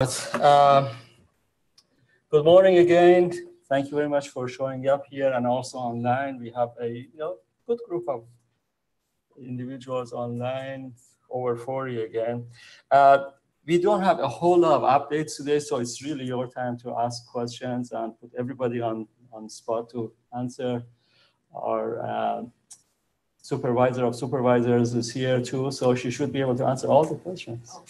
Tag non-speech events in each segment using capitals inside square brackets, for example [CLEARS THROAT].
Uh, good morning again. Thank you very much for showing up here and also online. We have a you know, good group of individuals online, over 40 again. Uh, we don't have a whole lot of updates today, so it's really your time to ask questions and put everybody on, on spot to answer. Our uh, supervisor of supervisors is here too, so she should be able to answer all the questions.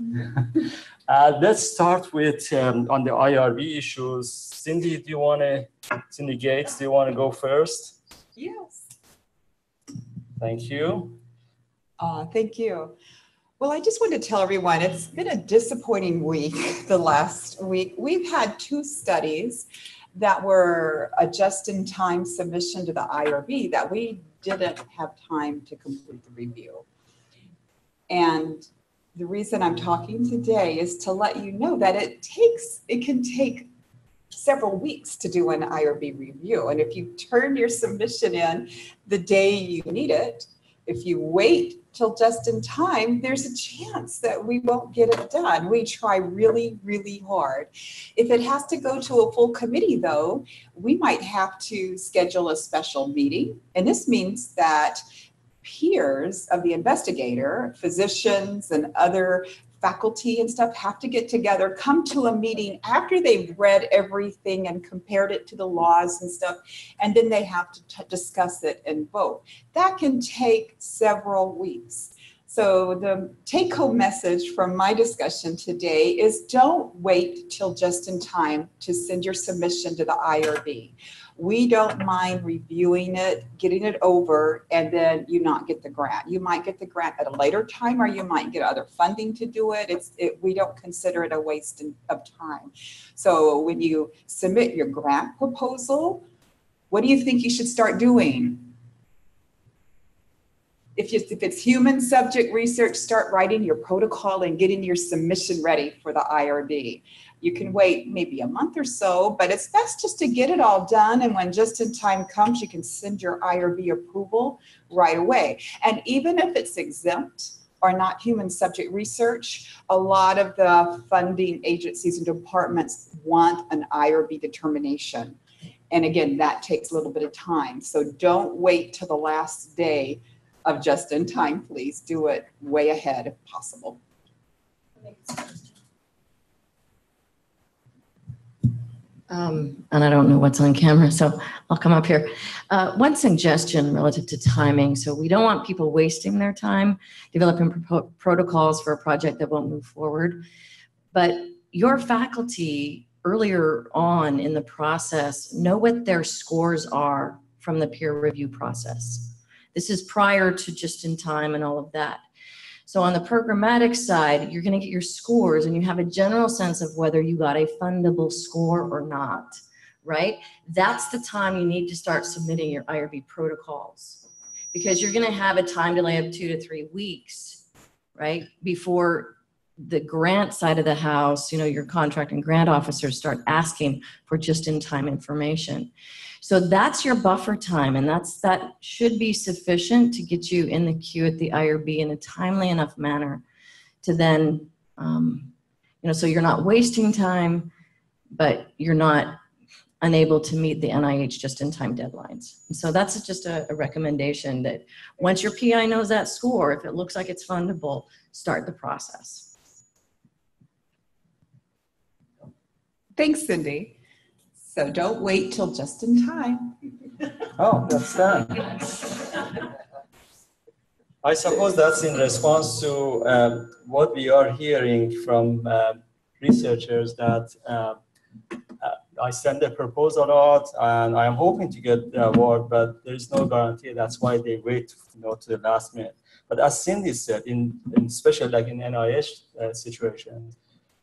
[LAUGHS] Uh, let's start with um, on the IRB issues. Cindy, do you want to, Cindy Gates, do you want to go first? Yes. Thank you. Uh, thank you. Well, I just want to tell everyone it's been a disappointing week [LAUGHS] the last week. We've had two studies that were a just in time submission to the IRB that we didn't have time to complete the review. And the reason I'm talking today is to let you know that it takes, it can take several weeks to do an IRB review. And if you turn your submission in the day you need it, if you wait till just in time, there's a chance that we won't get it done. We try really, really hard. If it has to go to a full committee, though, we might have to schedule a special meeting. And this means that peers of the investigator, physicians and other faculty and stuff have to get together, come to a meeting after they've read everything and compared it to the laws and stuff, and then they have to t- discuss it and vote. That can take several weeks. So, the take home message from my discussion today is don't wait till just in time to send your submission to the IRB we don't mind reviewing it, getting it over, and then you not get the grant. You might get the grant at a later time, or you might get other funding to do it. It's it, we don't consider it a waste of time. So when you submit your grant proposal, what do you think you should start doing? If, you, if it's human subject research, start writing your protocol and getting your submission ready for the IRB. You can wait maybe a month or so, but it's best just to get it all done. And when just in time comes, you can send your IRB approval right away. And even if it's exempt, or not human subject research, a lot of the funding agencies and departments want an IRB determination. And again, that takes a little bit of time. So don't wait till the last day of just in time, please. Do it way ahead if possible. Um, and I don't know what's on camera, so I'll come up here. Uh, one suggestion relative to timing. So we don't want people wasting their time developing pro- protocols for a project that won't move forward. But your faculty earlier on in the process know what their scores are from the peer review process. This is prior to just in time and all of that. So on the programmatic side, you're going to get your scores and you have a general sense of whether you got a fundable score or not, right? That's the time you need to start submitting your IRB protocols because you're going to have a time delay of two to three weeks, right? Before the grant side of the house, you know, your contract and grant officers start asking for just in time information. So that's your buffer time, and that's that should be sufficient to get you in the queue at the IRB in a timely enough manner to then, um, you know, so you're not wasting time, but you're not unable to meet the NIH just-in-time deadlines. And so that's just a, a recommendation that once your PI knows that score, if it looks like it's fundable, start the process. Thanks, Cindy. So don't wait till just in time. [LAUGHS] Oh, that's done. I suppose that's in response to um, what we are hearing from uh, researchers that uh, uh, I send a proposal out and I'm hoping to get the award, but there is no guarantee. That's why they wait you know, to the last minute. But as Cindy said, in, in especially like in NIH uh, situation,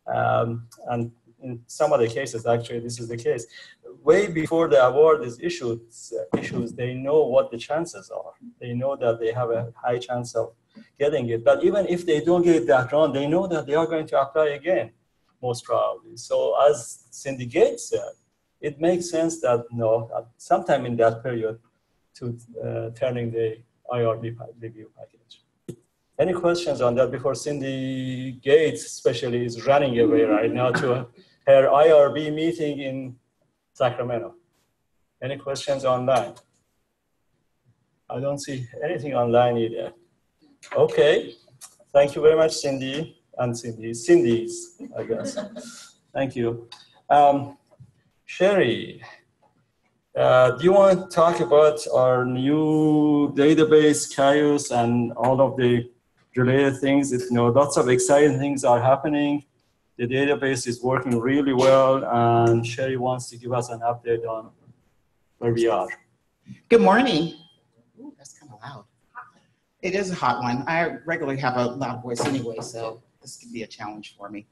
um, and in some of the cases, actually, this is the case. Way before the award is issued, issues, they know what the chances are. They know that they have a high chance of getting it. But even if they don't get that round, they know that they are going to apply again, most probably. So as Cindy Gates said, it makes sense that you know, sometime in that period to uh, turning the IRB review package. Any questions on that before Cindy Gates, especially, is running away right now to her IRB meeting in Sacramento? Any questions online? I don't see anything online either. Okay, thank you very much, Cindy and Cindy. Cindy's, I guess. thank you. Um, Sherry, uh, do you want to talk about our new database, Cayuse, and all of the related things? It, you know, lots of exciting things are happening. The database is working really well, and Sherry wants to give us an update on where we are. Good morning. Ooh, that's kind of loud. It is a hot one. I regularly have a loud voice anyway, so this could be a challenge for me.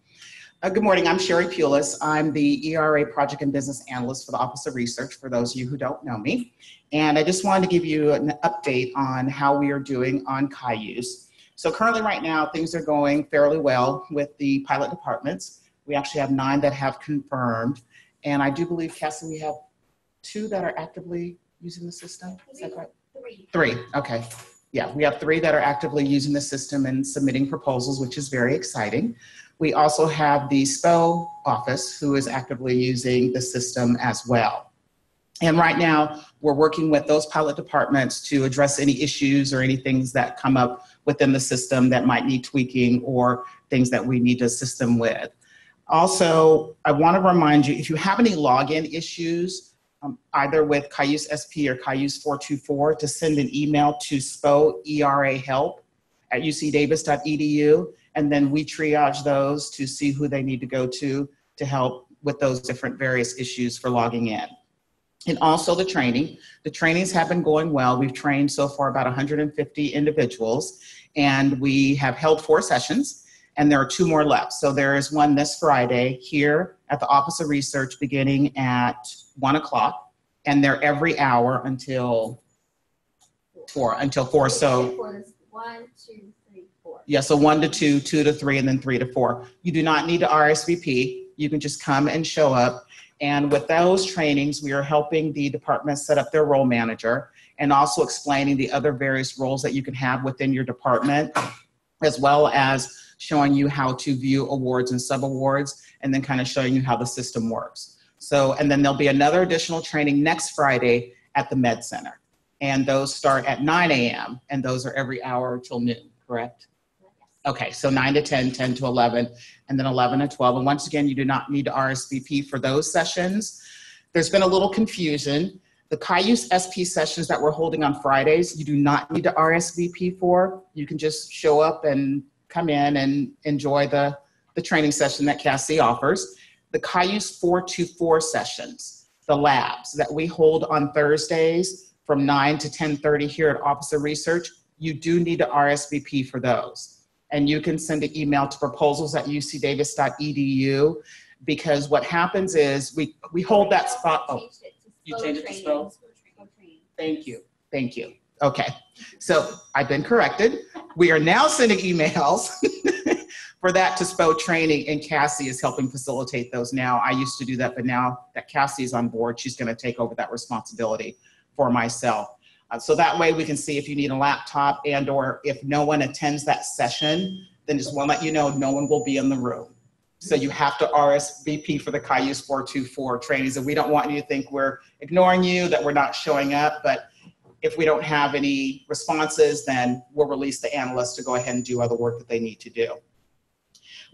Uh, good morning. I'm Sherry Pulis. I'm the ERA Project and Business Analyst for the Office of Research, for those of you who don't know me. And I just wanted to give you an update on how we are doing on Cayuse. So currently right now, things are going fairly well with the pilot departments. We actually have nine that have confirmed. And I do believe, Cassie, we have two that are actively using the system. Is that right? Three. Three, okay. Yeah, we have three that are actively using the system and submitting proposals, which is very exciting. We also have the SPO office who is actively using the system as well. And right now, we're working with those pilot departments to address any issues or any things that come up within the system that might need tweaking or things that we need to assist them with. Also, I want to remind you if you have any login issues, um, either with Cayuse SP or Cayuse 424, to send an email to SPO ERA help at ucdavis.edu and then we triage those to see who they need to go to to help with those different various issues for logging in. And also the training. The trainings have been going well. We've trained so far about 150 individuals, and we have held four sessions, and there are two more left. So there is one this Friday here at the Office of Research beginning at one o'clock, and they're every hour until four, until four. So one, two, three, four. yeah, so one to two, two to three, and then three to four. You do not need to RSVP. You can just come and show up. And with those trainings, we are helping the department set up their role manager and also explaining the other various roles that you can have within your department, as well as showing you how to view awards and subawards, and then kind of showing you how the system works. So, and then there'll be another additional training next Friday at the Med Center. And those start at 9 a.m. and those are every hour till noon, correct? Okay, so 9 to 10, 10 to 11, and then 11 to 12. And once again, you do not need to RSVP for those sessions. There's been a little confusion. The Cayuse SP sessions that we're holding on Fridays, you do not need to RSVP for. You can just show up and come in and enjoy the, the training session that Cassie offers. The Cayuse 424 sessions, the labs that we hold on Thursdays from 9 to 10:30 here at Office of Research, you do need to RSVP for those. And you can send an email to proposals at ucdavis.edu because what happens is we, we hold that spot. Oh, Changed it to you changed it to training. SPO? SPO training. Thank you. Thank you. Okay. So I've been corrected. We are now sending emails [LAUGHS] for that to SPO training, and Cassie is helping facilitate those now. I used to do that, but now that Cassie is on board, she's going to take over that responsibility for myself. Uh, so that way we can see if you need a laptop and or if no one attends that session, then just want to let you know no one will be in the room. So you have to RSVP for the Cayuse 424 trainings, and we don't want you to think we're ignoring you, that we're not showing up, but if we don't have any responses, then we'll release the analysts to go ahead and do other work that they need to do.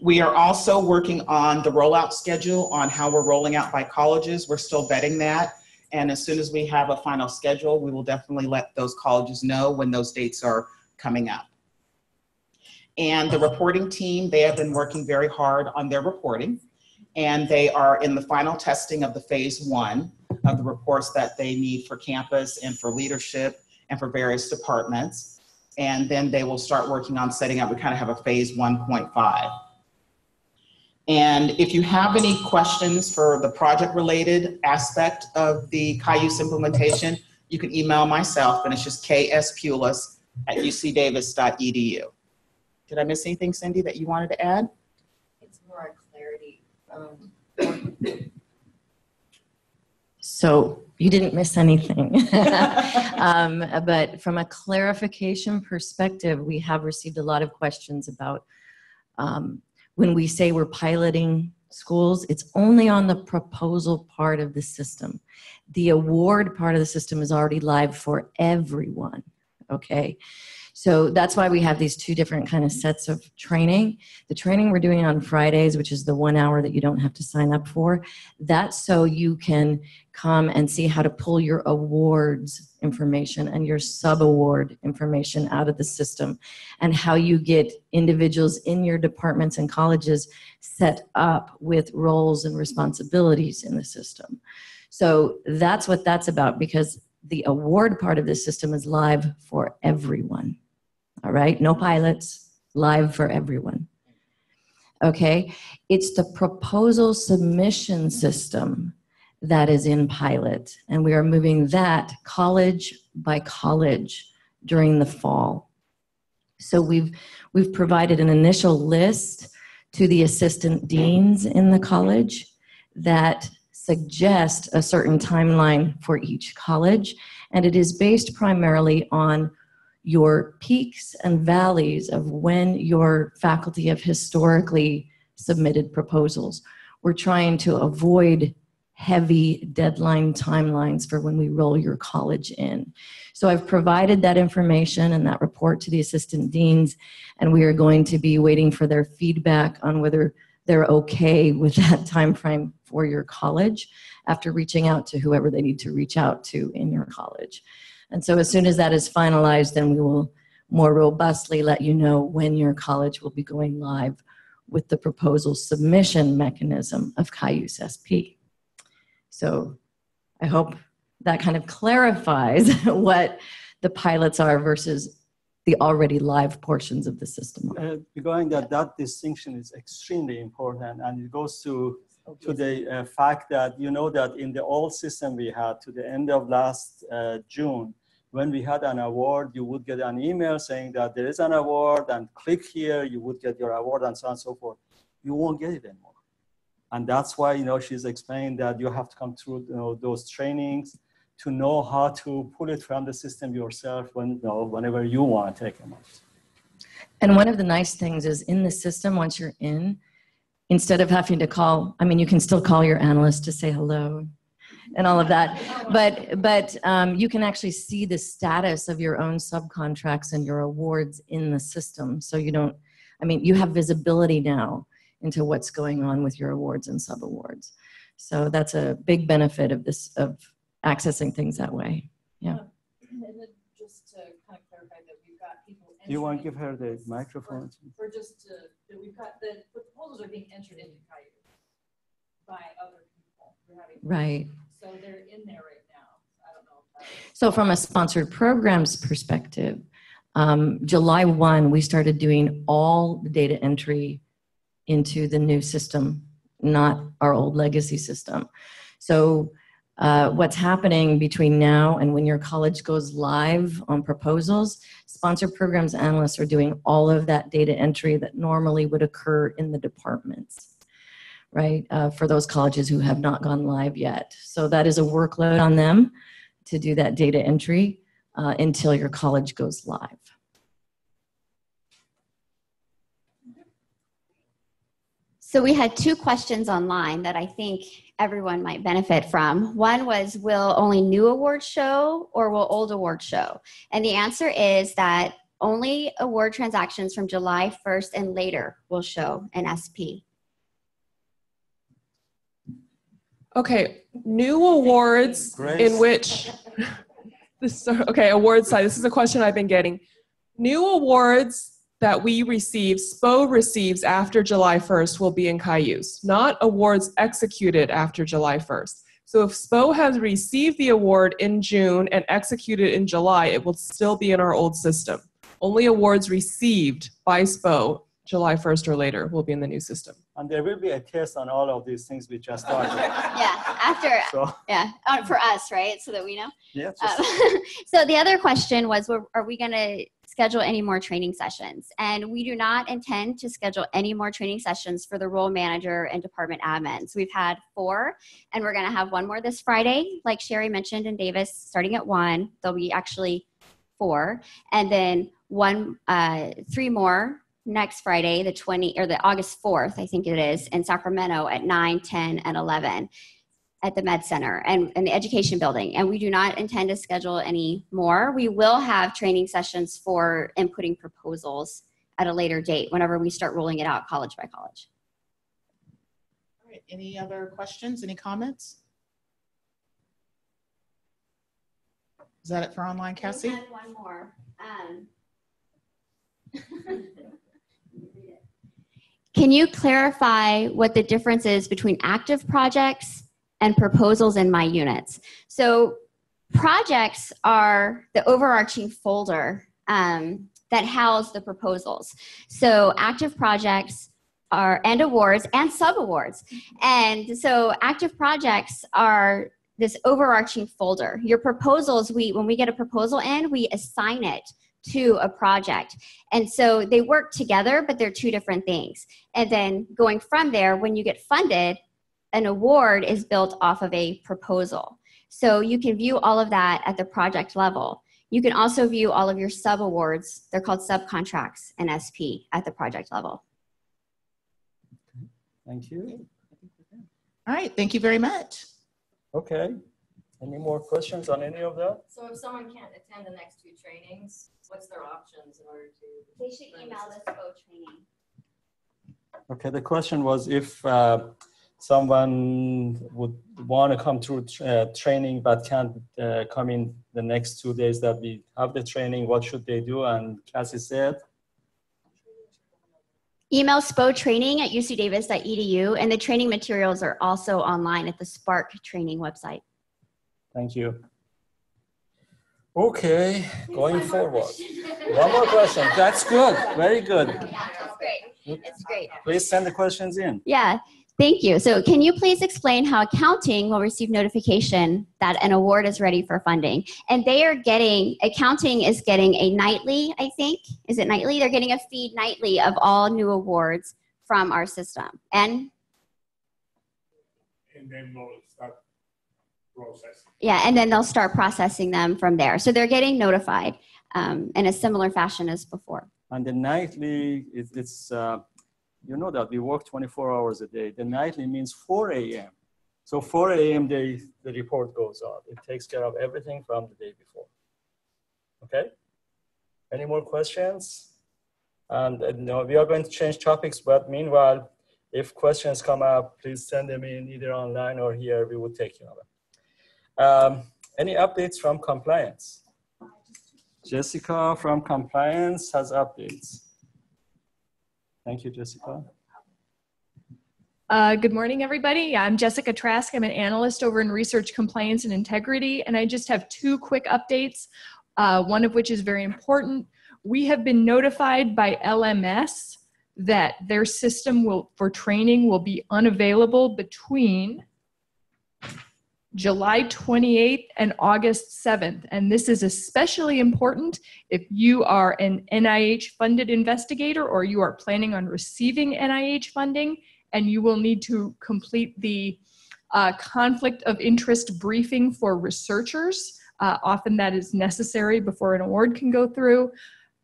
We are also working on the rollout schedule on how we're rolling out by colleges. We're still vetting that. And as soon as we have a final schedule, we will definitely let those colleges know when those dates are coming up. And the reporting team, they have been working very hard on their reporting. And they are in the final testing of the phase one of the reports that they need for campus and for leadership and for various departments. And then they will start working on setting up, we kind of have a phase 1.5. And if you have any questions for the project related aspect of the Cayuse implementation, you can email myself and it's just kspulis at ucdavis.edu. Did I miss anything, Cindy, that you wanted to add? It's more a clarity. um, So You didn't miss anything. [LAUGHS] um, but from a clarification perspective, we have received a lot of questions about um, when we say we're piloting schools, it's only on the proposal part of the system. The award part of the system is already live for everyone. Okay. So that's why we have these two different kind of sets of training. The training we're doing on Fridays, which is the one hour that you don't have to sign up for, that's so you can come and see how to pull your awards information and your sub award information out of the system and how you get individuals in your departments and colleges set up with roles and responsibilities in the system. So that's what that's about because the award part of the system is live for everyone. All right, no pilots, live for everyone. Okay, it's the proposal submission system that is in pilot, and we are moving that college by college during the fall. So we've we've provided an initial list to the assistant deans in the college that suggest a certain timeline for each college, and it is based primarily on your peaks and valleys of when your faculty have historically submitted proposals. We're trying to avoid heavy deadline timelines for when we roll your college in. So I've provided that information and that report to the assistant deans, and we are going to be waiting for their feedback on whether they're okay with that [LAUGHS] time frame for your college after reaching out to whoever they need to reach out to in your college. And so as soon as that is finalized, then we will more robustly let you know when your college will be going live with the proposal submission mechanism of Cayuse SP. So I hope that kind of clarifies [LAUGHS] what the pilots are versus the already live portions of the system. Uh, regarding that, that distinction is extremely important, and it goes to to the uh, fact that you know that in the old system we had to the end of last uh, June, when we had an award, you would get an email saying that there is an award and click here, you would get your award and so on and so forth. You won't get it anymore. And that's why, you know, she's explained that you have to come through you know, those trainings to know how to pull it from the system yourself when, you know, whenever you want to take them out. And one of the nice things is in the system, once you're in, instead of having to call, I mean, you can still call your analyst to say hello and all of that. But but um, you can actually see the status of your own subcontracts and your awards in the system. So you don't. I mean, you have visibility now into what's going on with your awards and sub awards. So that's a big benefit of this of accessing things that way. Yeah. Just to kind of clarify that we've got people. Do you want to give her the microphone? For just to, that we've got, the proposals are being entered into Coyote by other people. We're having, Right. So they're in there right now. So, from a sponsored programs perspective, um, July 1, we started doing all the data entry into the new system, not our old legacy system. So, uh, what's happening between now and when your college goes live on proposals, sponsored programs analysts are doing all of that data entry that normally would occur in the departments, right? Uh, for those colleges who have not gone live yet. So, that is a workload on them to do that data entry uh, until your college goes live. So we had two questions online that I think everyone might benefit from. One was, will only new awards show or will old awards show? And the answer is that only award transactions from July 1st and later will show an SP. Okay, new awards Grace. in which [LAUGHS] this okay, award side. This is a question I've been getting. New awards that we receive, SPO receives after July 1st will be in Cayuse, not awards executed after July 1st. So if SPO has received the award in June and executed in July, it will still be in our old system. Only awards received by SPO July 1st or later will be in the new system. And there will be a test on all of these things we just talked about. Yeah, after, So, [LAUGHS] yeah, uh, for us, right? So that we know. yeah, just, Um, [LAUGHS] so the other question was, were- are we going to schedule any more training sessions. And we do not intend to schedule any more training sessions for the role manager and department admins. We've had four, and we're going to have one more this Friday, like Sherry mentioned, and Davis starting at one. There'll be actually four, and then one, uh, three more next Friday, the 20 or the August 4th, I think it is, in Sacramento at 9, 10, and 11 at the Med Center and, and the education building. And we do not intend to schedule any more. We will have training sessions for inputting proposals at a later date whenever we start rolling it out college by college. All right, any other questions, any comments? Is that it for online, Cassie? We had one more. Um, [LAUGHS] Can you clarify what the difference is between active projects and proposals in my units? So, projects are the overarching folder um, that house the proposals. So, active projects are and awards and sub awards. And so, active projects are this overarching folder. Your proposals, we when we get a proposal in, we assign it to a project. And so they work together, but they're two different things. And then going from there, when you get funded, an award is built off of a proposal. So you can view all of that at the project level. You can also view all of your sub awards, they're called subcontracts and SP at the project level. Thank you. All right, thank you very much. Okay. Any more questions on any of that? So if someone can't attend the next two trainings, what's their options in order to? They should email this SPO training. Okay, the question was if uh, someone would want to come through uh, training but can't uh, come in the next two days that we have the training, what should they do? And Cassie said, Email SPO training at ucdavis.edu, and the training materials are also online at the Spark training website. Thank you. Okay, going forward. One more question. That's good. Very good. Yeah, it's great. It's great. Please send the questions in. Yeah, thank you. So, can you please explain how accounting will receive notification that an award is ready for funding? And they are getting, accounting is getting a nightly, I think. Is it nightly? They're getting a feed nightly of all new awards from our system. And and then we'll start processing. yeah, and then they'll start processing them from there. So, they're getting notified um, in a similar fashion as before. And the nightly, it, it's, uh, you know that we work 24 hours a day. The nightly means 4 a.m. So 4 a.m. They, the report goes out. It takes care of everything from the day before. Okay? Any more questions? And uh, no, we are going to change topics, but meanwhile, if questions come up, please send them in either online or here. We will take care of it. Um, any updates from compliance? Jessica from compliance has updates. Thank you, Jessica. Uh, good morning, everybody. I'm Jessica Trask. I'm an analyst over in research compliance and integrity, and I just have two quick updates, uh, one of which is very important. We have been notified by LMS that their system will for training will be unavailable between July 28th and August 7th. And this is especially important if you are an NIH funded investigator or you are planning on receiving NIH funding and you will need to complete the uh, conflict of interest briefing for researchers. Uh, often that is necessary before an award can go through.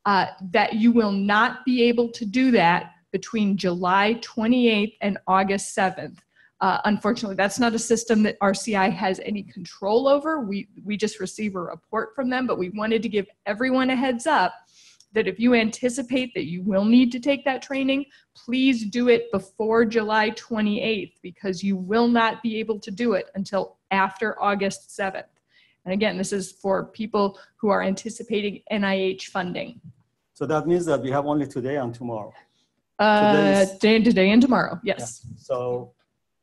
Uh, that you will not be able to do that between July 28th and August 7th. Uh, unfortunately, that's not a system that RCI has any control over. We, we just receive a report from them, but we wanted to give everyone a heads up that if you anticipate that you will need to take that training, please do it before July 28th because you will not be able to do it until after August 7th. And again, this is for people who are anticipating NIH funding. So that means that we have only today and tomorrow. Uh, today, today and tomorrow, yes. So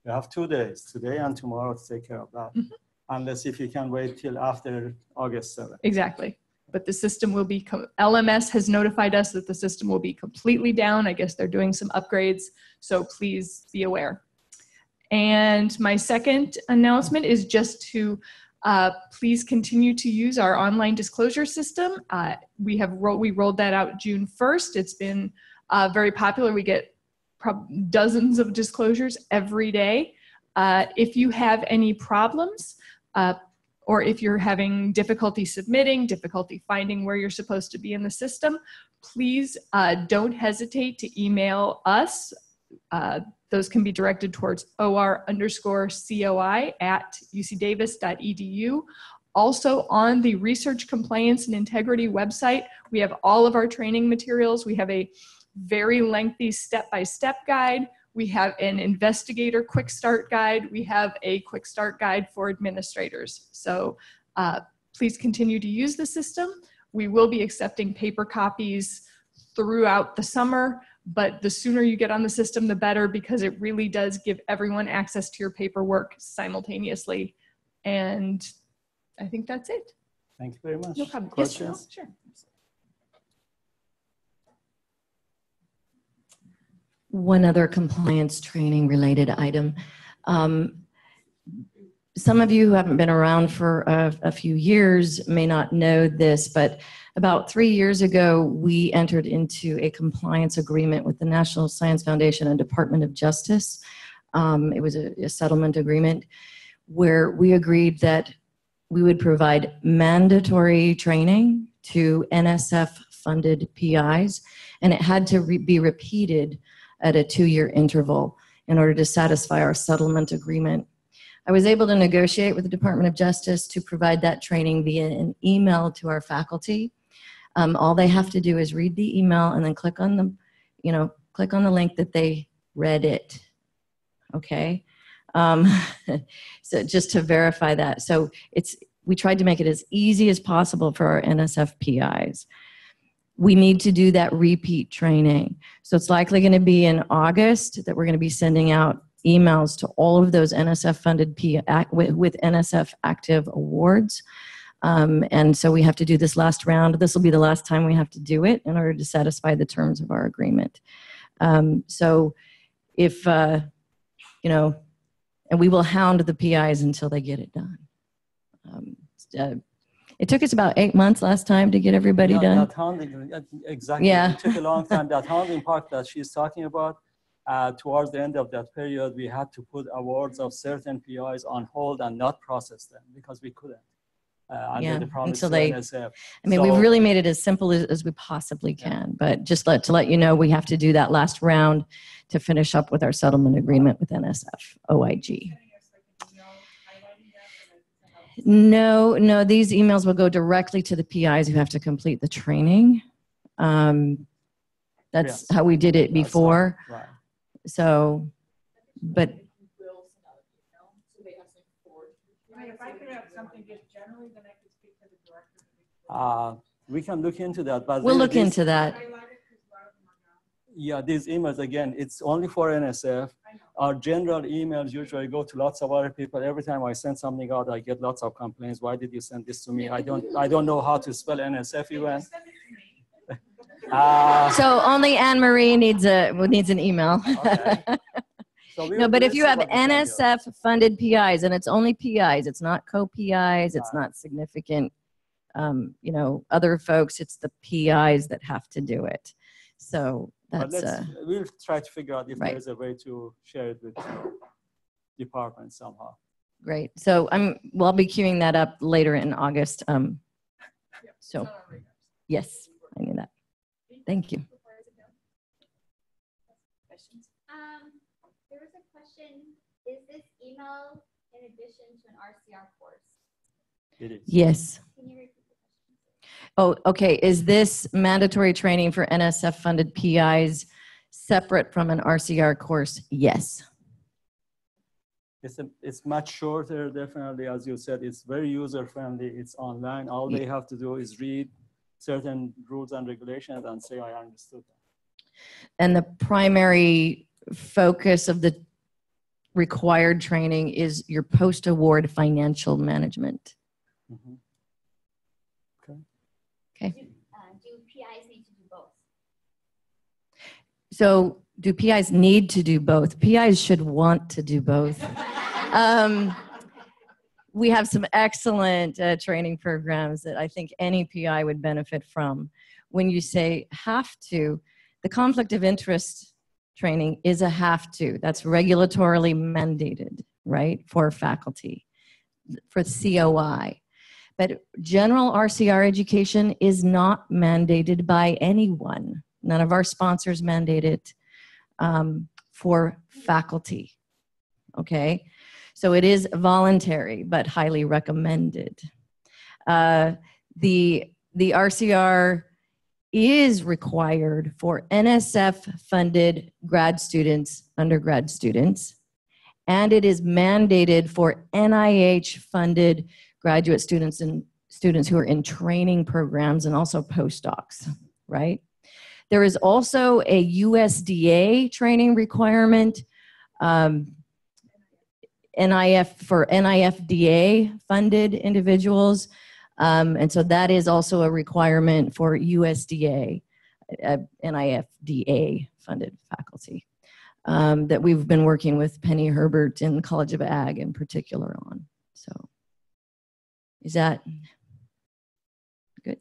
you have two days, today and tomorrow to take care of that. Mhm. Unless if you can wait till after August 7th. Exactly. But the system will be, com- LMS has notified us that the system will be completely down. I guess they're doing some upgrades, so please be aware. And my second announcement is just to Uh, please continue to use our online disclosure system. Uh, we have ro- we rolled that out June 1st. It's been uh, very popular. We get prob- dozens of disclosures every day. Uh, if you have any problems, uh, or if you're having difficulty submitting, difficulty finding where you're supposed to be in the system, please uh, don't hesitate to email us. Uh, those can be directed towards or underscore coi at ucdavis.edu. Also, on the Research Compliance and Integrity website, we have all of our training materials. We have a very lengthy step by step guide. We have an investigator quick start guide. We have a quick start guide for administrators. So uh, please continue to use the system. We will be accepting paper copies throughout the summer, but the sooner you get on the system, the better because it really does give everyone access to your paperwork simultaneously. And I think that's it. Thank you very much. No problem. Yes, Questions? Sure. One other compliance training related item. Um, some of you who haven't been around for a, a few years may not know this, but about three years ago, we entered into a compliance agreement with the National Science Foundation and Department of Justice. Um, it was a, a settlement agreement where we agreed that we would provide mandatory training to NSF funded PIs, and it had to re- be repeated at a two year interval in order to satisfy our settlement agreement. I was able to negotiate with the Department of Justice to provide that training via an email to our faculty. Um, all they have to do is read the email and then click on the, you know, click on the link that they read it. Okay. Um, [LAUGHS] so just to verify that. So it's, we tried to make it as easy as possible for our NSF PIs. We need to do that repeat training. So it's likely going to be in August that we're going to be sending out emails to all of those NSF funded P, with, NSF active awards. Um, and so we have to do this last round. This will be the last time we have to do it in order to satisfy the terms of our agreement. Um, so if, uh, you know, and we will hound the PIs until they get it done. Um, uh, it took us about eight months last time to get everybody Yeah, done. That hounding, uh, exactly. Yeah. It took a long time. That hounding part that she's talking about, uh, towards the end of that period, we had to put awards of certain PIs on hold and not process them because we couldn't. Uh, Yeah, the until they- NSF. I mean, we've really made it as simple as, as we possibly can, but just let, to let you know, we have to do that last round to finish up with our settlement agreement with NSF, OIG. No, no, these emails will go directly to the PIs who have to complete the training. Um, That's Yes. how we did it before, Right. so, but, If I could have something just generally, then I could speak to the director. Uh, we can look into that, but. we'll look this- into that. Yeah, these emails, again, it's only for NSF. Our general emails usually go to lots of other people. Every time I send something out, I get lots of complaints. Why did you send this to me? I don't, I don't know how to spell NSF even. Uh, [LAUGHS] So only Anne Marie needs a, needs an email. Okay. [LAUGHS] so we No, but if you have what we can do. NSF funded PIs and it's only PIs, it's not co-PIs, it's not significant, um, you know, other folks, it's the PIs that have to do it. So But that's, let's, uh, we'll try to figure out if right. there's a way to share it with department somehow. great. So I'm, well, I'll be queuing that up later in August. Um, so, yes, I knew that. Thank you. Um, there was a question, is this email in addition to an RCR course? It is. Yes. Can you repeat the question? Oh, okay. Is this mandatory training for NSF funded PIs separate from an RCR course? Yes. It's, a, it's much shorter, definitely, as you said, it's very user friendly, it's online. All they have to do is read certain rules and regulations and say, I understood that. And the primary focus of the required training is your post award financial management. Mm-hmm. Mhm. Uh, do PIs need to do both? So, do PIs need to do both? PIs should want to do both. [LAUGHS] um, we have some excellent uh, training programs that I think any PI would benefit from. When you say have to, the conflict of interest training is a have to. That's regulatorily mandated, right, for faculty, for COI. But general RCR education is not mandated by anyone. None of our sponsors mandate it um, for faculty. Okay, so it is voluntary but highly recommended. Uh, the the RCR is required for NSF funded grad students, undergrad students, and it is mandated for NIH funded graduate students and students who are in training programs and also postdocs, right? There is also a USDA training requirement, um, NIF for NIFDA funded individuals. Um, and so that is also a requirement for USDA, uh, NIFDA funded faculty um, that we've been working with Penny Herbert in the College of Ag in particular on. So is that good?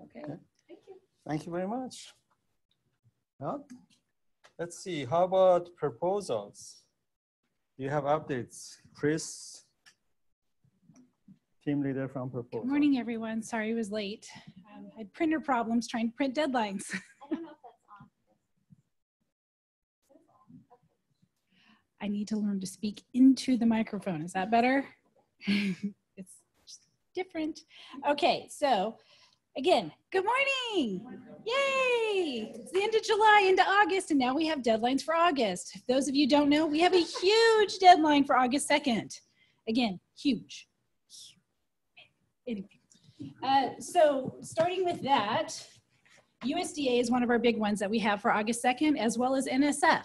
Okay. Okay. Thank you. Thank you very much. Well, let's see. How about proposals? Do you have updates? Chris, team leader from proposal. Good morning, everyone. Sorry I was late. Um, I had printer problems trying to print deadlines. I need to learn to speak into the microphone. Is that better? [LAUGHS] it's different. Okay, so again, good morning. Yay! It's the end of July into August, and now we have deadlines for August. If those of you don't know, we have a huge deadline for August 2nd. Again, huge. Anyway, uh, so starting with that, USDA is one of our big ones that we have for August 2nd, as well as NSF.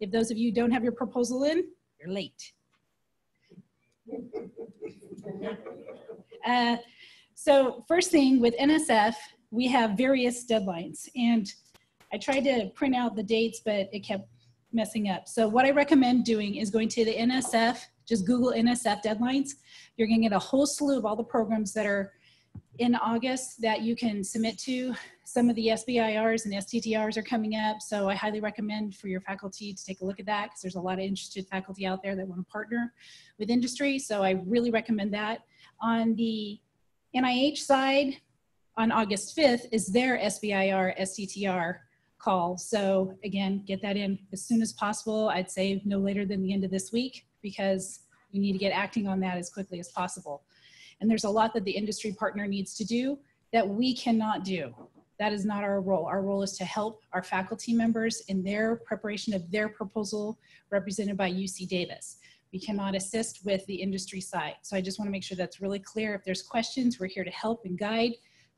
If those of you don't have your proposal in, you're late. [LAUGHS] Uh, so first thing with NSF, we have various deadlines and I tried to print out the dates, but it kept messing up. So what I recommend doing is going to the NSF, just Google NSF deadlines. You're gonna get a whole slew of all the programs that are in August that you can submit to. Some of the SBIRs and STTRs are coming up, so I highly recommend for your faculty to take a look at that because there's a lot of interested faculty out there that want to partner with industry, so I really recommend that. On the NIH side, on August 5th is their SBIR, STTR call. So again, get that in as soon as possible. I'd say no later than the end of this week because you need to get acting on that as quickly as possible. And there's a lot that the industry partner needs to do that we cannot do. That is not our role. Our role is to help our faculty members in their preparation of their proposal represented by UC Davis. We cannot assist with the industry side. So I just wanna make sure that's really clear. If there's questions, we're here to help and guide,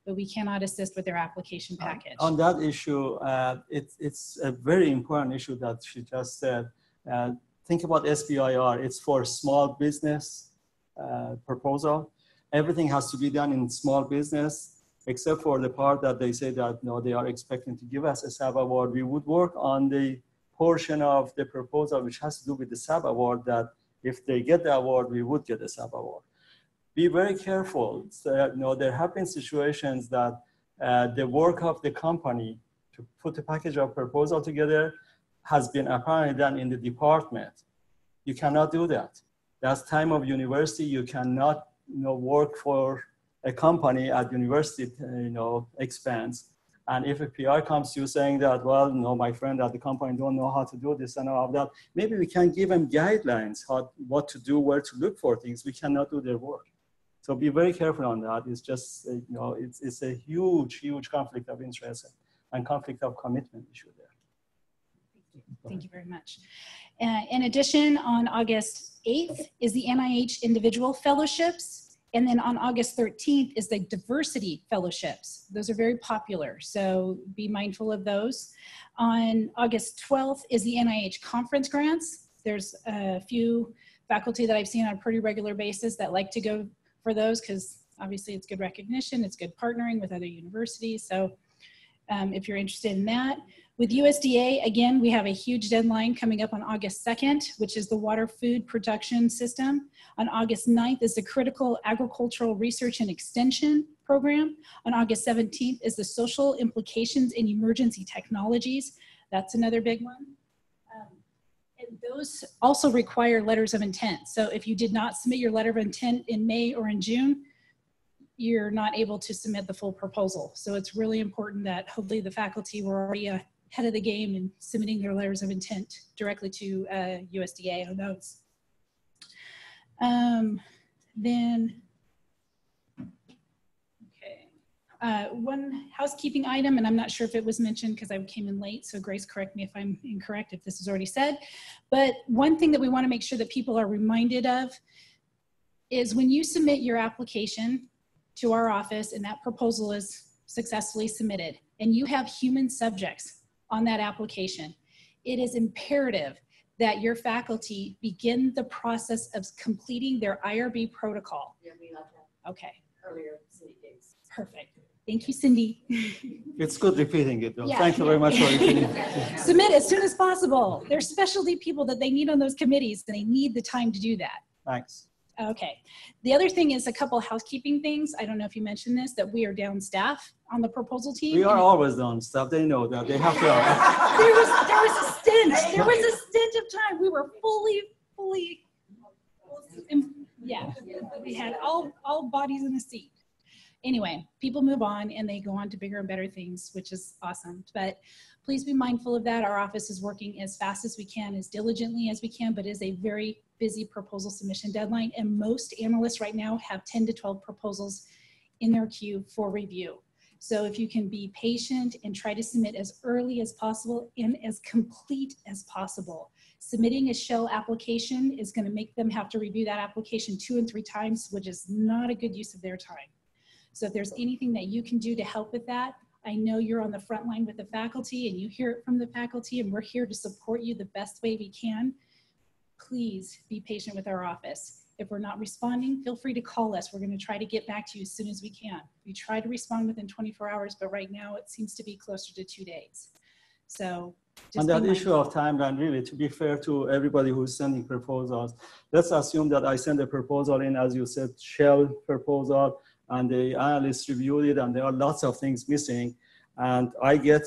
but we cannot assist with their application package. On that issue, uh, it's, it's a very important issue that she just said. Uh, think about SBIR, it's for small business uh, proposal. Everything has to be done in small business except for the part that they say that no, they are expecting to give us a sub award. We would work on the portion of the proposal which has to do with the sub award that if they get the award, we would get a sub award. Be very careful. So, you know, there have been situations that uh, the work of the company to put a package of proposal together has been apparently done in the department. You cannot do that. That's time of university. You cannot you know, work for a company at university, you know, expense. And if a PR comes to you saying that, well, you know, my friend at the company don't know how to do this and all of that, maybe we can give them guidelines how, what to do, where to look for things. We cannot do their work. So be very careful on that. It's just, you know, it's, it's a huge, huge conflict of interest and conflict of commitment issue there. Thank you Thank you very much. Uh, in addition, on August 8th is the NIH Individual Fellowships. And then on August 13th is the diversity fellowships. Those are very popular, so be mindful of those. On August 12th is the NIH conference grants. There's a few faculty that I've seen on a pretty regular basis that like to go for those because obviously it's good recognition, it's good partnering with other universities. So um, if you're interested in that, With USDA, again, we have a huge deadline coming up on August 2nd, which is the water food production system. On August 9th is the critical agricultural research and extension program. On August 17th is the social implications in emergency technologies. That's another big one. Um, and those also require letters of intent. So if you did not submit your letter of intent in May or in June, you're not able to submit the full proposal. So it's really important that hopefully the faculty were already ahead of the game in submitting their letters of intent directly to uh, USDA on those. Um, then, okay, uh, one housekeeping item, and I'm not sure if it was mentioned because I came in late, so Grace, correct me if I'm incorrect, if this is already said. But one thing that we want to make sure that people are reminded of is when you submit your application to our office and that proposal is successfully submitted, and you have human subjects on that application, it is imperative that your faculty begin the process of completing their IRB protocol. Okay, Earlier city dates. perfect. Thank you, Cindy. [LAUGHS] It's good repeating it, though. Yeah. Thank you very much for repeating. [LAUGHS] Submit as soon as possible. There's specialty people that they need on those committees and they need the time to do that. Thanks. Okay. The other thing is a couple housekeeping things. I don't know if you mentioned this, that we are down staff on the proposal team. We are always on stuff. They know that. They have to. [LAUGHS] There was, there was a stint, there was a stint of time. We were fully, fully, yeah, we had all, all bodies in a seat. Anyway, people move on and they go on to bigger and better things, which is awesome. But please be mindful of that. Our office is working as fast as we can, as diligently as we can, but is a very busy proposal submission deadline. And most analysts right now have 10 to 12 proposals in their queue for review. So if you can be patient and try to submit as early as possible and as complete as possible. Submitting a shell application is going to make them have to review that application two and three times, which is not a good use of their time. So if there's anything that you can do to help with that, I know you're on the front line with the faculty and you hear it from the faculty and we're here to support you the best way we can. Please be patient with our office. If we're not responding, feel free to call us. We're going to try to get back to you as soon as we can. We try to respond within 24 hours, but right now it seems to be closer to two days. So just On that issue of timeline, really, to be fair to everybody who's sending proposals, let's assume that I send a proposal in, as you said, shell proposal, and the analysts reviewed it, and there are lots of things missing. And I get,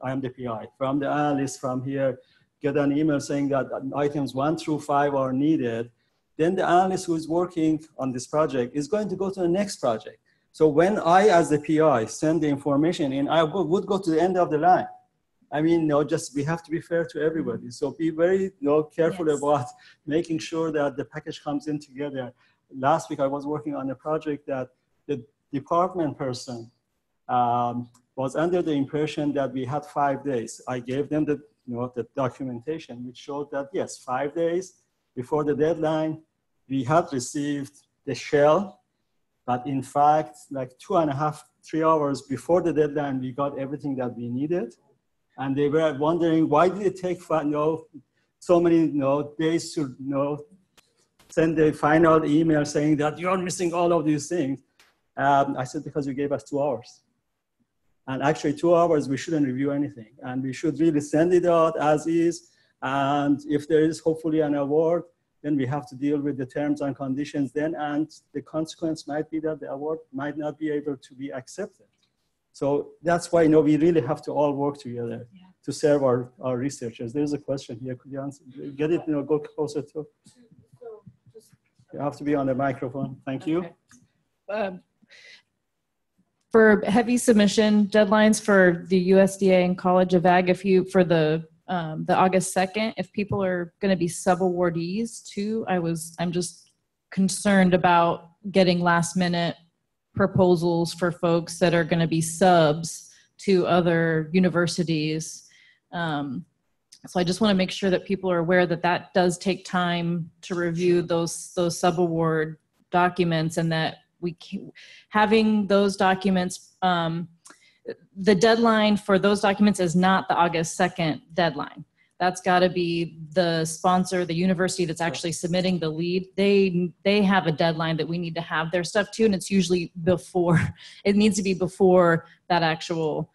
I am the PI, from the analyst from here, get an email saying that items one through five are needed. Then the analyst who is working on this project is going to go to the next project. So when I, as the PI, send the information in, I would go to the end of the line. I mean, no, just we have to be fair to everybody. So be very you know, careful Yes. about [LAUGHS] making sure that the package comes in together. Last week, I was working on a project that the department person um, was under the impression that we had five days. I gave them the, you know, the documentation, which showed that yes, five days before the deadline, we had received the shell, but in fact, like two and a half, three hours before the deadline, we got everything that we needed. And they were wondering why did it take you know, so many you know, days to you know, send the final email saying that you're missing all of these things. Um, I said, because you gave us two hours. And actually, two hours, we shouldn't review anything. And we should really send it out as is. And if there is hopefully an award, then we have to deal with the terms and conditions then. And the consequence might be that the award might not be able to be accepted. So that's why you know, we really have to all work together Yeah. to serve our, our researchers. There's a question here. Could you answer? Get it, you know, go closer to. You have to be on the microphone. Thank you. Um, For heavy submission deadlines for the USDA and College of Ag, if you, for the, um, the August 2nd, if people are going to be sub-awardees too, I was, I'm just concerned about getting last minute proposals for folks that are going to be subs to other universities. Um, so I just want to make sure that people are aware that that does take time to review those, those sub-award documents and that we, ca- having those documents, um, the deadline for those documents is not the August 2nd deadline. That's got to be the sponsor, the university that's actually submitting the lead. They, they have a deadline that we need to have their stuff too, and it's usually before, [LAUGHS] it needs to be before that actual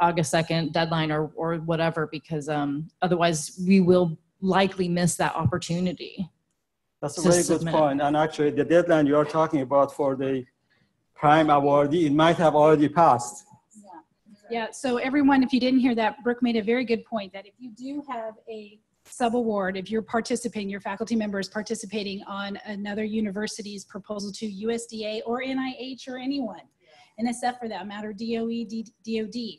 August 2nd deadline or, or whatever, because um, otherwise we will likely miss that opportunity. That's a to very good point. And actually, the deadline you are talking about for the prime awardee, it might have already passed. Yeah, so everyone, if you didn't hear that, Brooke made a very good point that if you do have a sub-award, if you're participating, your faculty member is participating on another university's proposal to USDA or NIH or anyone, NSF for that matter, DOE, D- DOD.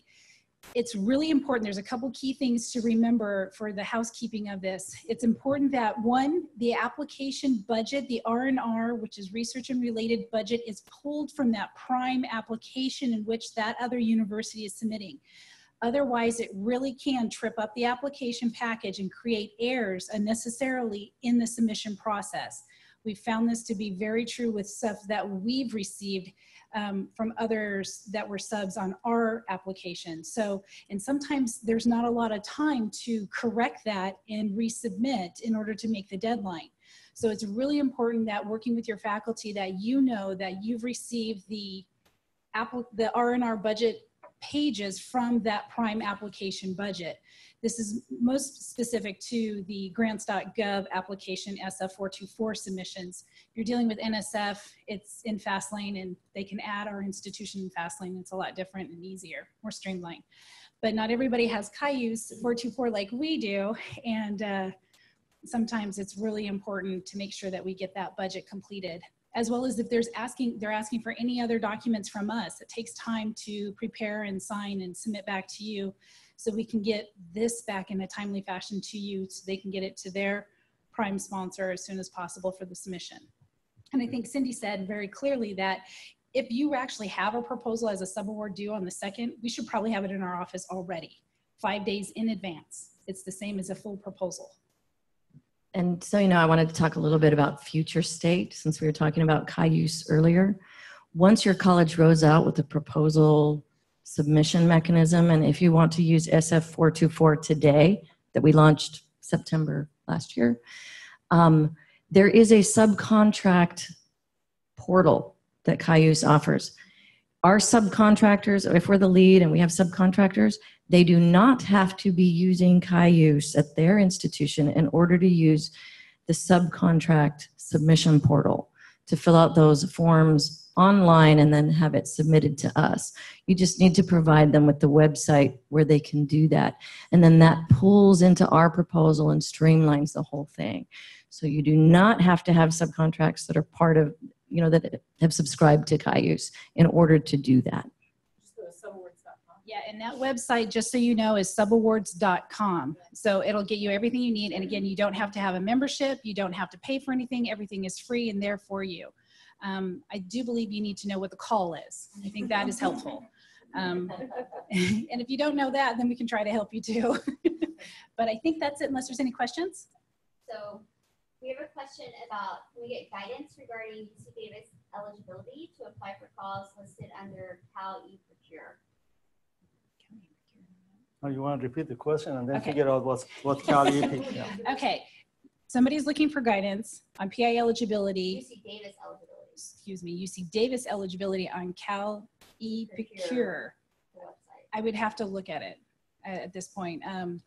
It's really important. There's a couple key things to remember for the housekeeping of this. It's important that one, the application budget, the R&R, which is research and related budget, is pulled from that prime application in which that other university is submitting. Otherwise, it really can trip up the application package and create errors unnecessarily in the submission process. We've found this to be very true with stuff that we've received um, from others that were subs on our application. So, and sometimes there's not a lot of time to correct that and resubmit in order to make the deadline. So it's really important that working with your faculty that you know that you've received the the R&R budget pages from that prime application budget. This is most specific to the grants.gov application SF424 submissions. You're dealing with NSF, it's in Fastlane and they can add our institution in Fastlane. It's a lot different and easier, more streamlined. But not everybody has Cayuse 424 like we do. And uh, sometimes it's really important to make sure that we get that budget completed as well as if there's asking they're asking for any other documents from us it takes time to prepare and sign and submit back to you. So we can get this back in a timely fashion to you so they can get it to their prime sponsor as soon as possible for the submission. And i think cindy said very clearly that if you actually have a proposal as a subaward due on the second we should probably have it in our office already five days in advance. It's the same as a full proposal And so, you know, I wanted to talk a little bit about future state since we were talking about Cayuse earlier. Once your college rolls out with the proposal submission mechanism, and if you want to use SF 424 today, that we launched September last year, um, there is a subcontract portal that Cayuse offers. Our subcontractors, if we're the lead and we have subcontractors, they do not have to be using Cayuse at their institution in order to use the subcontract submission portal to fill out those forms online and then have it submitted to us. You just need to provide them with the website where they can do that. And then that pulls into our proposal and streamlines the whole thing. So you do not have to have subcontracts that are part of, you know, that have subscribed to Cayuse in order to do that. And that website, just so you know, is subawards.com. So it'll get you everything you need. And again, you don't have to have a membership, you don't have to pay for anything, everything is free and there for you. Um, I do believe you need to know what the call is. I think that is helpful. Um, [LAUGHS] and if you don't know that, then we can try to help you too. [LAUGHS] but I think that's it, unless there's any questions. So we have a question about, can we get guidance regarding UC Davis eligibility to apply for calls listed under Cal E-Procure? Oh, you want to repeat the question and then Okay. figure out what's, what Cal EP? yeah. Okay, somebody's looking for guidance on PI eligibility. UC Davis eligibility, excuse me, UC Davis eligibility on Cal E-Procure. I would have to look at it at, at this point. Um,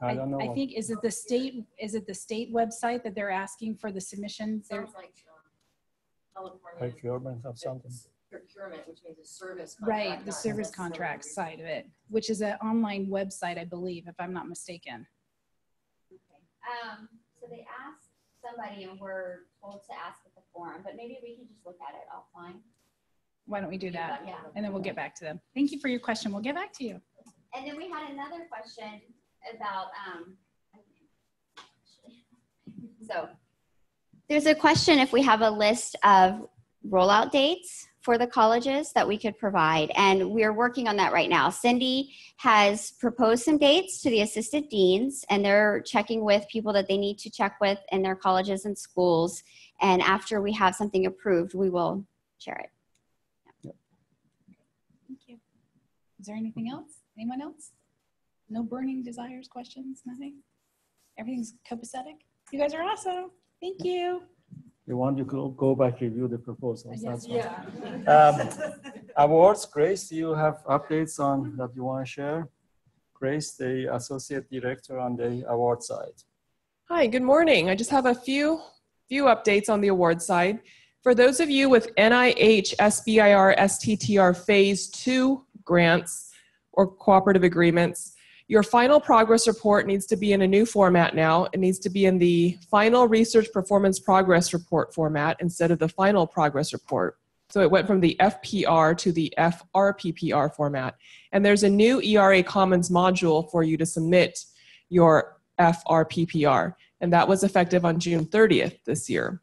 I don't know. I what- think, is it the state, is it the state website that they're asking for the submissions? They're- Sounds like um, California. Procurement of something. Procurement, which means a service. Right, the not service necessarily contract side of it, which is an online website, I believe, if I'm not mistaken. Um, so they asked somebody and we're told to ask at the forum, but maybe we can just look at it offline. Why don't we do that? Yeah. And then we'll get back to them. Thank you for your question. We'll get back to you. And then we had another question about, um, so there's a question if we have a list of rollout dates for the colleges that we could provide. And we're working on that right now. Cindy has proposed some dates to the assistant deans and they're checking with people that they need to check with in their colleges and schools. And after we have something approved, we will share it. Thank you. Is there anything else? Anyone else? No burning desires, questions, nothing? Everything's copacetic? You guys are awesome. Thank you. You want you could go back review the proposals. That's fine. Yeah. Um, awards, Grace, do you have updates on that you want to share? Grace, the associate director on the award side. Hi, good morning. I just have a few few updates on the award side. For those of you with NIH SBIR STTR Phase 2 grants or cooperative agreements, your final progress report needs to be in a new format now. It needs to be in the final research performance progress report format instead of the final progress report. So it went from the FPR to the FRPPR format. And there's a new ERA Commons module for you to submit your FRPPR. And that was effective on June 30th this year.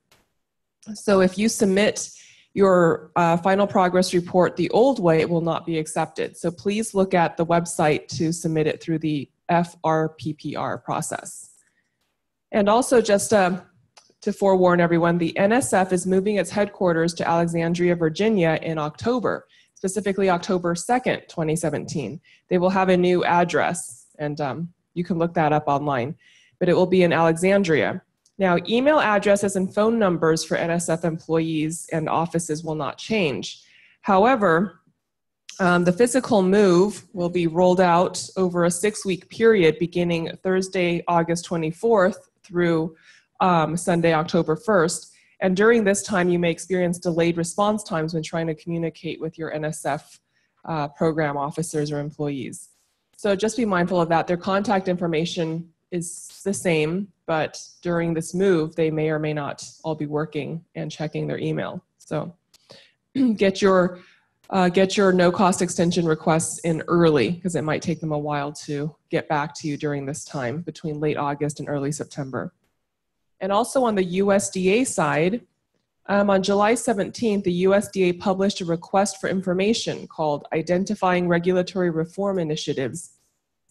So if you submit your uh, final progress report the old way, will not be accepted. So please look at the website to submit it through the FRPPR process. And also just uh, to forewarn everyone, the NSF is moving its headquarters to Alexandria, Virginia in October, specifically October 2nd, 2017. They will have a new address and um, you can look that up online, but it will be in Alexandria. Now, email addresses and phone numbers for NSF employees and offices will not change. However, um, the physical move will be rolled out over a six week period beginning Thursday, August 24th through um, Sunday, October 1st. And during this time, you may experience delayed response times when trying to communicate with your NSF uh, program officers or employees. So just be mindful of that. Their contact information is the same, but during this move, they may or may not all be working and checking their email. So [CLEARS THROAT] get your uh, get your no cost extension requests in early because it might take them a while to get back to you during this time between late August and early September. And also on the USDA side, um, on July 17th, the USDA published a request for information called Identifying Regulatory Reform Initiatives.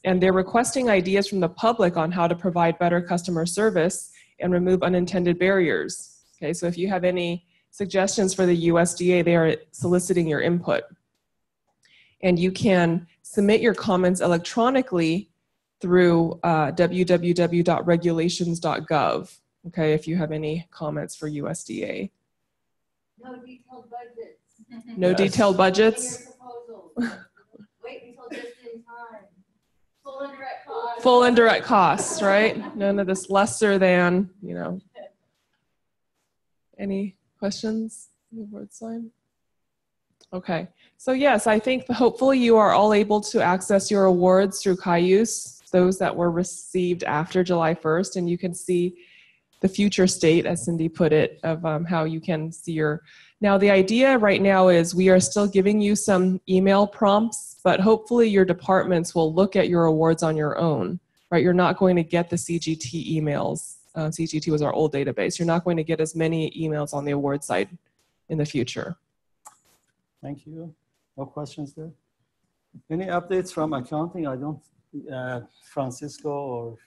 And they're requesting ideas from the public on how to provide better customer service and remove unintended barriers. Okay, so if you have any suggestions for the USDA, they are soliciting your input. And you can submit your comments electronically through uh, www.regulations.gov. Okay, if you have any comments for USDA. No detailed budgets. No Yes. detailed budgets. [LAUGHS] Your proposals. Wait until just in time. Full indirect costs. Right? None of this lesser than, you know. Any questions? Okay, so yes, I think hopefully you are all able to access your awards through Cayuse, those that were received after July 1st, and you can see the future state, as Cindy put it, of um, how you can see your. Now, the idea right now is we are still giving you some email prompts, but hopefully your departments will look at your awards on your own, right? You're not going to get the CGT emails. Uh, CGT was our old database. You're not going to get as many emails on the award side in the future. Thank you. No questions there? Any updates from accounting? I don't, uh, Francisco or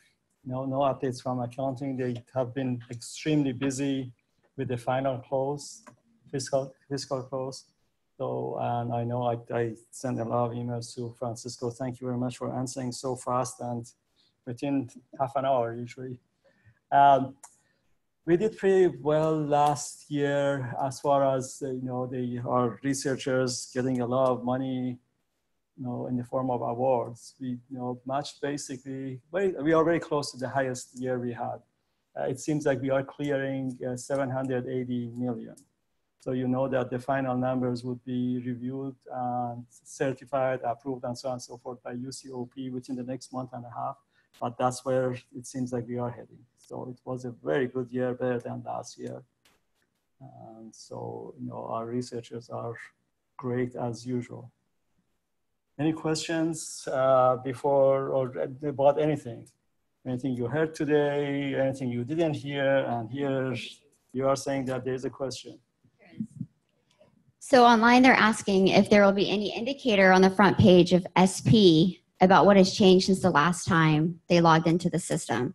no, no updates from accounting. They have been extremely busy with the final close, fiscal, fiscal close. And I know I, I sent a lot of emails to Francisco. Thank you very much for answering so fast and within half an hour usually. Um, we did pretty well last year as far as you know our researchers getting a lot of money you know in the form of awards we you know matched basically very, we are very close to the highest year we had uh, it seems like we are clearing uh, 780 million so you know that the final numbers would be reviewed and certified approved and so on and so forth by ucop within the next month and a half but that's where it seems like we are heading. So it was a very good year, better than last year. And so, you know, our researchers are great as usual. Any questions uh, before or about anything? Anything you heard today, anything you didn't hear, and here you are saying that there's a question. So online, they're asking if there will be any indicator on the front page of SP about what has changed since the last time they logged into the system.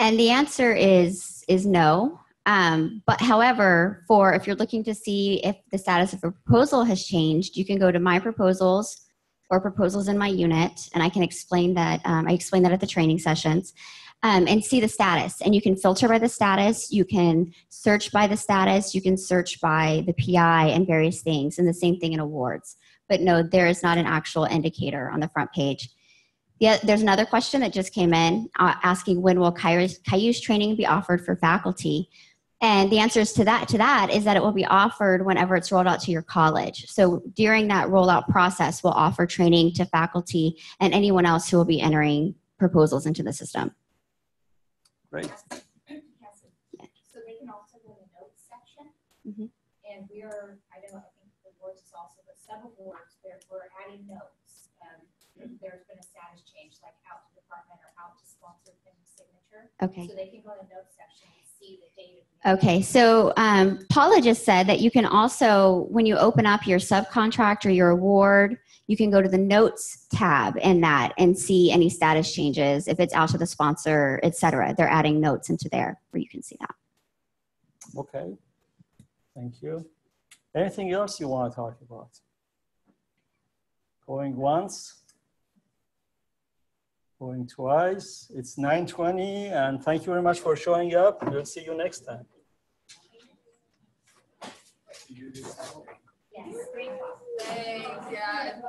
And the answer is is no. Um, but however, for if you're looking to see if the status of a proposal has changed, you can go to my proposals or proposals in my unit, and I can explain that. Um, I explain that at the training sessions. Um, and see the status. And you can filter by the status, you can search by the status, you can search by the PI and various things, and the same thing in awards. But no, there is not an actual indicator on the front page. Yeah, there's another question that just came in uh, asking when will Cayuse training be offered for faculty? And the answers to that to that is that it will be offered whenever it's rolled out to your college. So during that rollout process, we'll offer training to faculty and anyone else who will be entering proposals into the system. Great. So they can also go to the notes section. Mhm. And we are, I know, I think the boards is also, but some awards, we're, we're adding notes. Um, There's been a status change, like out to department or out to sponsor and signature. Okay. So they can go in the notes section and Okay, so um, Paula just said that you can also, when you open up your subcontract or your award, you can go to the notes tab in that and see any status changes. If it's out to the sponsor, et cetera, they're adding notes into there where you can see that. Okay. Thank you. Anything else you want to talk about? Going once? Going twice? It's 9:20 and thank you very much for showing up. We'll see you next time. Yes. Thanks, yeah,